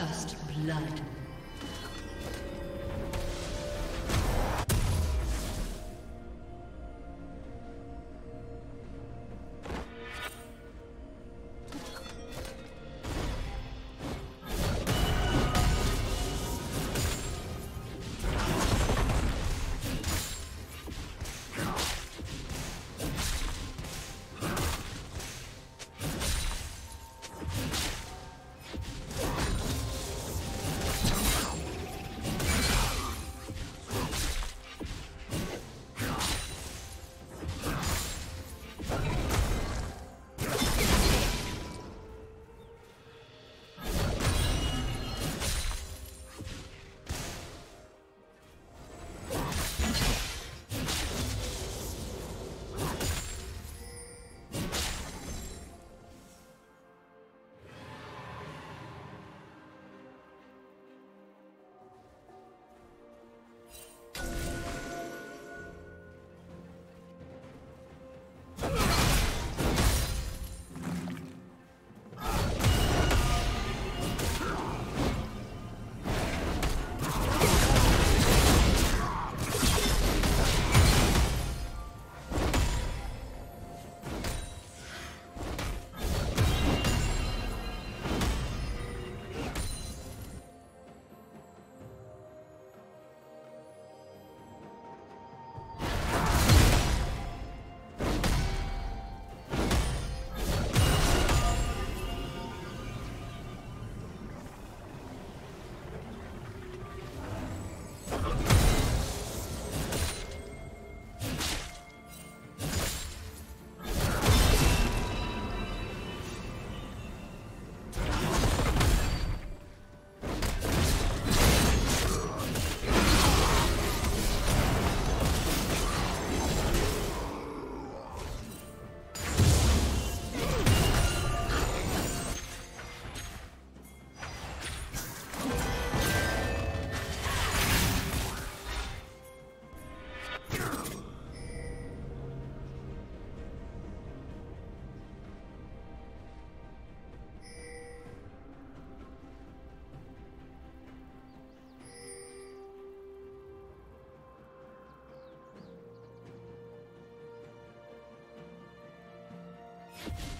First blood. you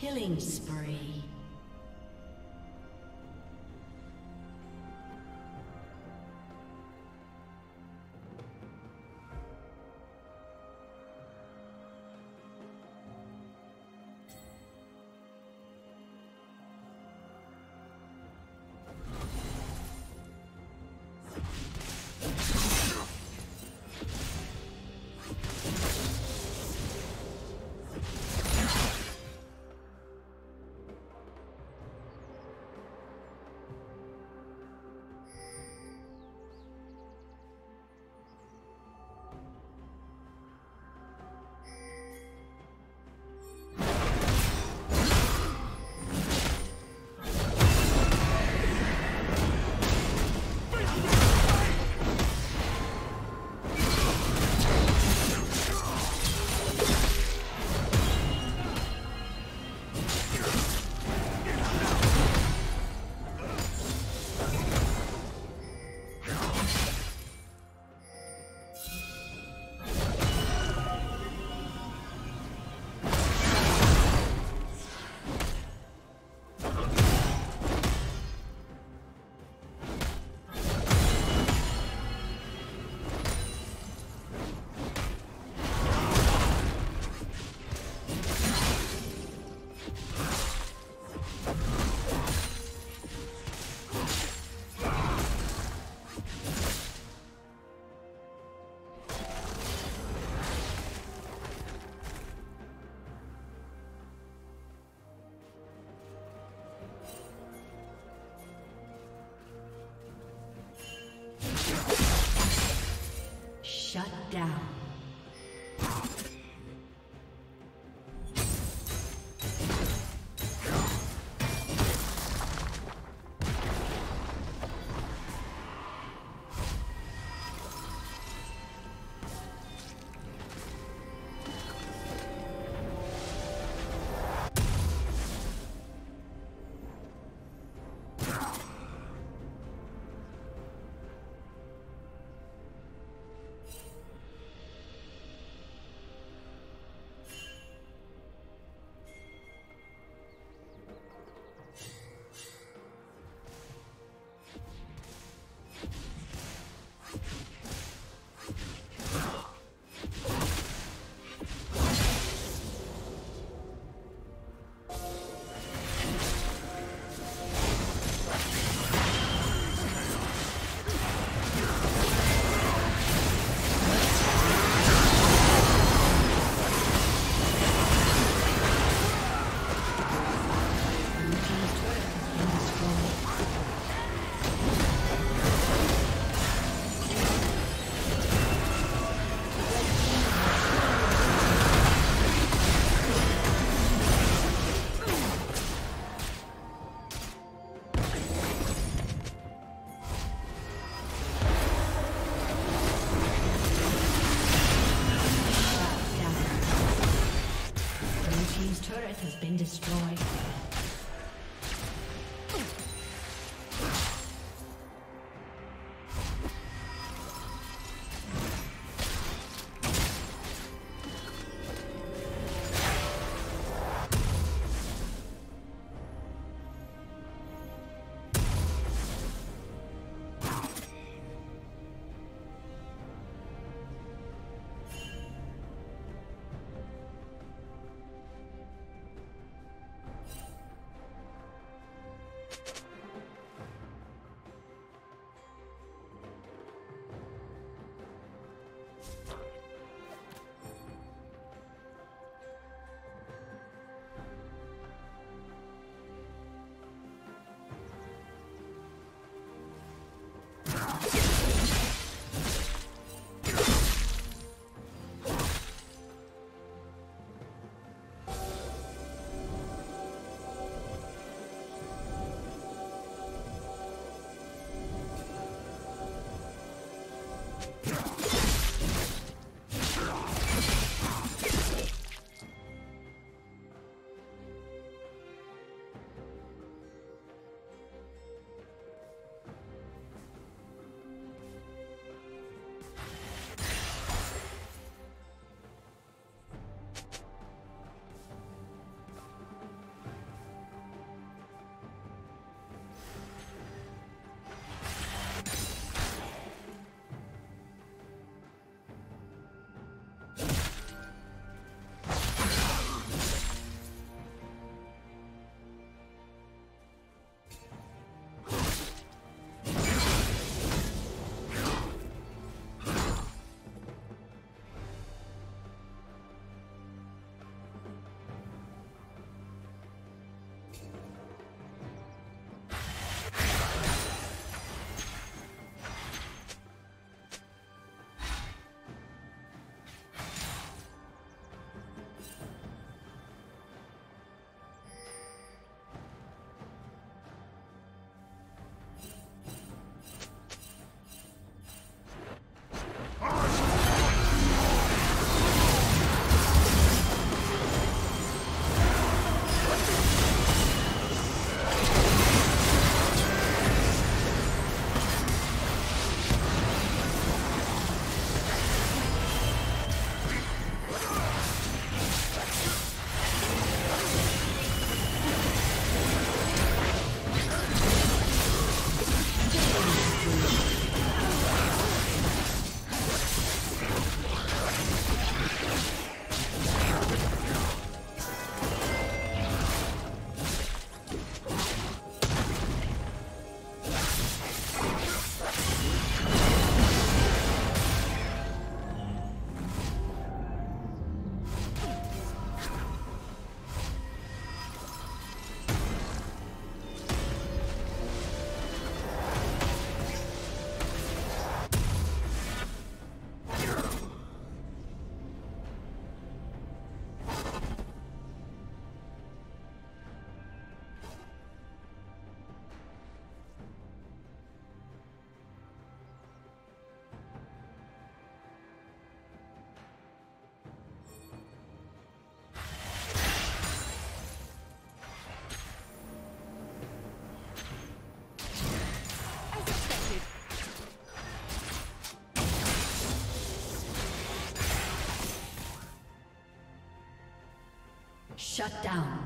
Killing spree. Down. Shut down.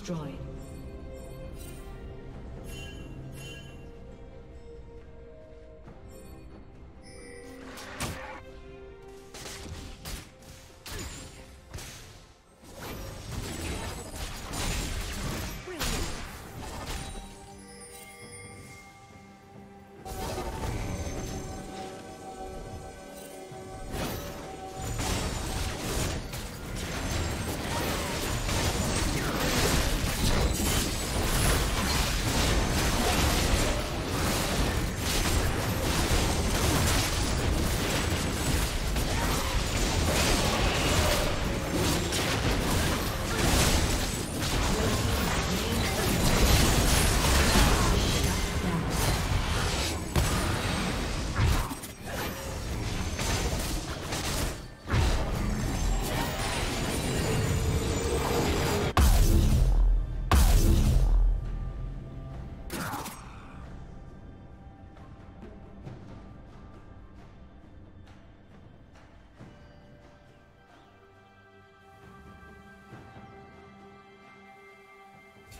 Destroyed.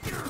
Yeah.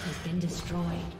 Destroyed. been summoner